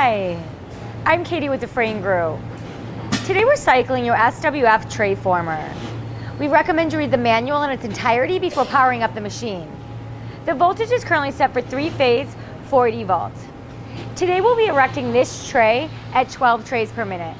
Hi, I'm Katie with the Frain Group. Today we're cycling your SWF tray former. We recommend you read the manual in its entirety before powering up the machine. The voltage is currently set for three phase, 40 volts. Today we'll be erecting this tray at 12 trays per minute.